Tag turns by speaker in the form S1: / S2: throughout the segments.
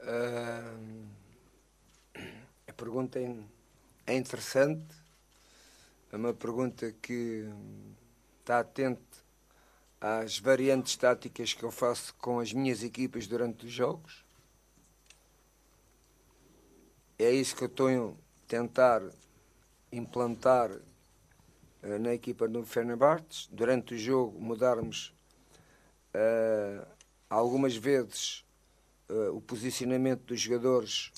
S1: Uh, a pergunta é, é interessante, é uma pergunta que está atento às variantes táticas que eu faço com as minhas equipas durante os jogos. É isso que eu estou a tentar implantar uh, na equipa do Fenerbahçe. Durante o jogo mudarmos uh, algumas vezes uh, o posicionamento dos jogadores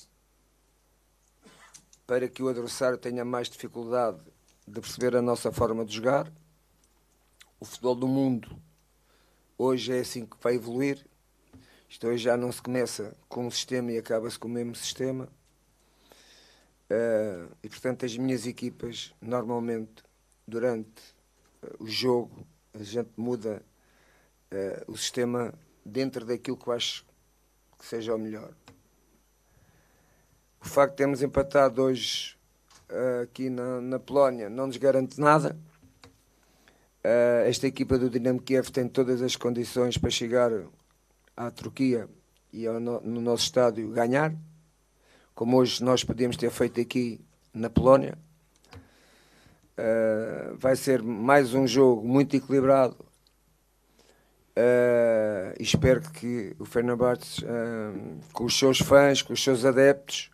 S1: para que o adversário tenha mais dificuldade de perceber a nossa forma de jogar. O futebol do mundo hoje é assim que vai evoluir. Isto hoje já não se começa com um sistema e acaba-se com o mesmo sistema. Uh, e portanto as minhas equipas normalmente durante uh, o jogo a gente muda uh, o sistema dentro daquilo que eu acho que seja o melhor. O facto de termos empatado hoje aqui na, na Polónia não nos garante nada. esta equipa do Dinamo Kiev tem todas as condições para chegar à Turquia e ao, no, no nosso estádio ganhar como hoje nós podíamos ter feito aqui na Polónia. Uh, vai ser mais um jogo muito equilibrado uh, espero que o Fenerbahçe, uh, com os seus fãs, com os seus adeptos,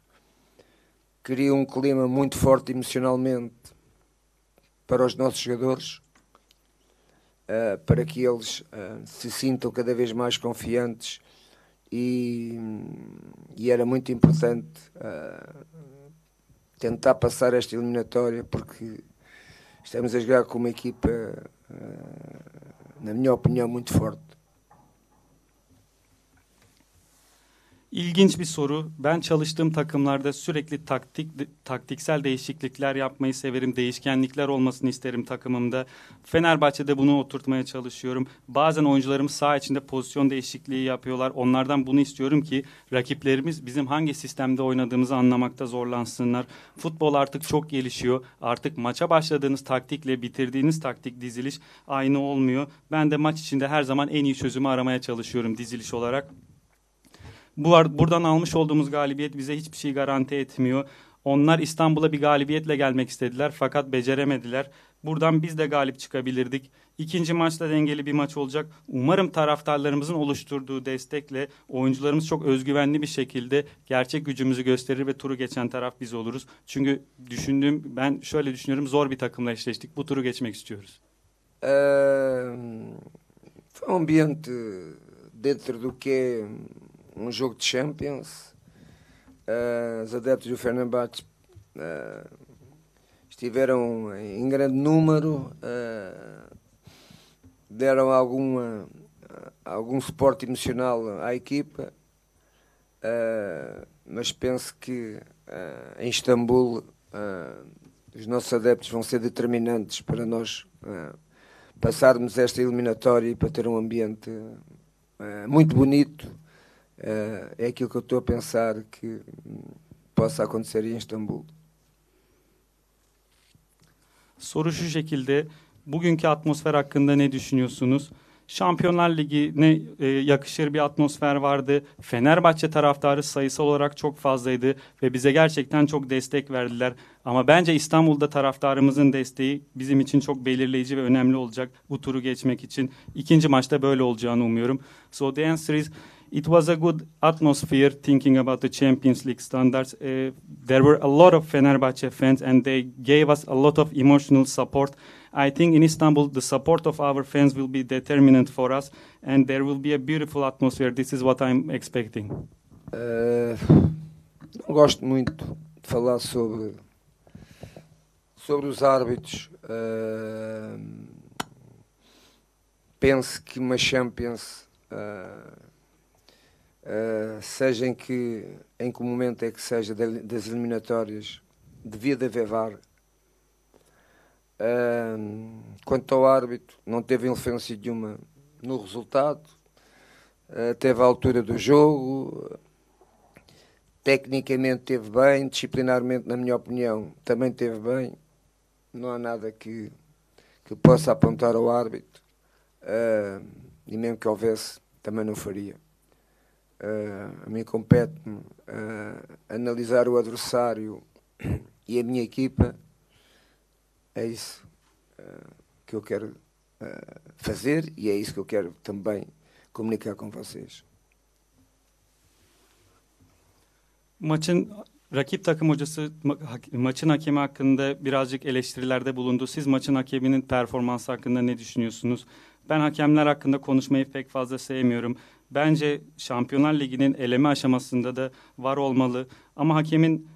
S1: crie um clima muito forte emocionalmente para os nossos jogadores, para que eles se sintam cada vez mais confiantes e, e era muito importante uh, tentar passar esta eliminatória porque estamos a jogar com uma equipa, uh, na minha opinião, muito forte.
S2: İlginç bir soru. Ben çalıştığım takımlarda sürekli taktik taktiksel değişiklikler yapmayı severim. Değişkenlikler olmasını isterim takımımda. Fenerbahçe'de bunu oturtmaya çalışıyorum. Bazen oyuncularımız saha içinde pozisyon değişikliği yapıyorlar. Onlardan bunu istiyorum ki rakiplerimiz bizim hangi sistemde oynadığımızı anlamakta zorlansınlar. Futbol artık çok gelişiyor. Artık maça başladığınız taktikle bitirdiğiniz taktik diziliş aynı olmuyor. Ben de maç içinde her zaman en iyi çözümü aramaya çalışıyorum diziliş olarak. Bu buradan almış olduğumuz galibiyet bize hiçbir şey garanti etmiyor. Onlar İstanbul'a bir galibiyetle gelmek istediler fakat beceremediler. Buradan biz de galip çıkabilirdik. İkinci maçta dengeli bir maç olacak. Umarım taraftarlarımızın oluşturduğu destekle oyuncularımız çok özgüvenli bir şekilde gerçek gücümüzü gösterir ve turu geçen taraf biz oluruz. Çünkü düşündüğüm ben şöyle düşünüyorum zor bir takımla eşleştik. Bu turu geçmek istiyoruz.
S1: Ee, ambiente dentro do que um jogo de Champions. Uh, os adeptos do Fenerbahçe uh, estiveram em grande número, uh, deram alguma, algum suporte emocional à equipa, mas penso que em Istambul os nossos adeptos vão ser determinantes para nós passarmos esta eliminatória e para ter um ambiente muito bonito é, é aquilo que eu estou a pensar que possa acontecer em Istambul.
S2: Soru şu şekilde, bugünkü atmosfer hakkında ne düşünüyorsunuz? Şampiyonlar Ligi'ne e, yakışır bir atmosfer vardı. Fenerbahçe taraftarı sayısal olarak çok fazlaydı ve bize gerçekten çok destek verdiler. Ama bence İstanbul'da taraftarımızın desteği bizim için çok belirleyici ve önemli olacak bu turu geçmek için. İkinci maçta böyle olacağını umuyorum. So the answer is it was a good atmosphere thinking about the Champions League standards. Uh, there were a lot of Fenerbahce fans and they gave us a lot of emotional support. I think in Istanbul the support of our fans will be determinant for us and there will be a beautiful atmosphere. This is what I'm expecting.
S1: Uh, gosto muito de falar sobre sobre os árbitros. Uh, penso que uma Champions uh, Uh, seja em que, em que momento é que seja das eliminatórias, devia de haver VAR. Uh, quanto ao árbitro, não teve influência nenhuma no resultado, uh, teve a altura do jogo, tecnicamente teve bem, disciplinarmente, na minha opinião, também teve bem. Não há nada que, que possa apontar ao árbitro, e mesmo que houvesse, também não faria. A mim compete-me uh, analisar o adversário e a minha equipa, é isso uh, que eu quero fazer e é isso que eu quero também comunicar com vocês.
S2: Maçın rakip takım hocası ma maçın hakemi hakkında birazcık eleştirilerde bulundu. Siz maçın hakeminin performansı hakkında ne düşünüyorsunuz? Ben hakemler hakkında konuşmayı pek fazla sevmiyorum. Bence Şampiyonlar Ligi'nin eleme aşamasında da var olmalı. Ama hakemin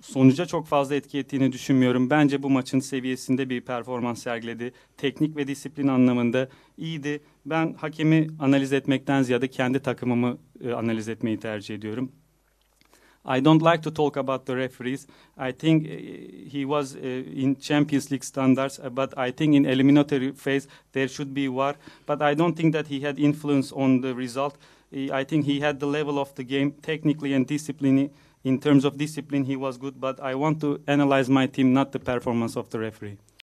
S2: sonuca çok fazla etki ettiğini düşünmüyorum. Bence bu maçın seviyesinde bir performans sergiledi. Teknik ve disiplin anlamında iyiydi. Ben hakemi analiz etmekten ziyade kendi takımımı e, analiz etmeyi tercih ediyorum. I don't like to talk about the referees. I think uh, he was uh, in Champions League standards, uh, but I think in eliminatory phase there should be war. But I don't think that he had influence on the result. I think he had the level of the game technically and discipline. In terms of discipline, he was good. But I want to analyze my team, not the performance of the referee.